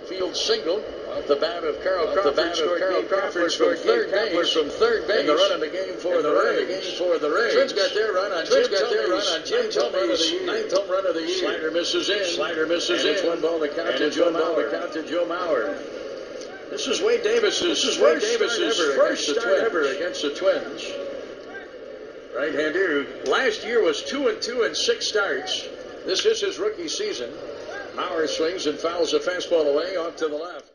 infield single off the bat of Carl Crawford. The bat of Carl Crawford from third base. From third base. And the run of the game for the the game for the Rays. Twins got their run on Twins got their run on Jim Thome's ninth home run of the year. Slider misses in. Slider misses in. It's one ball to count to Joe Mauer. Count to Joe Mauer. This is Wade Davis's. This is Wade Davis's first start ever against the Twins. Right-hander last year was two and two in six starts. This is his rookie season. Mauer swings and fouls a fastball away off to the left.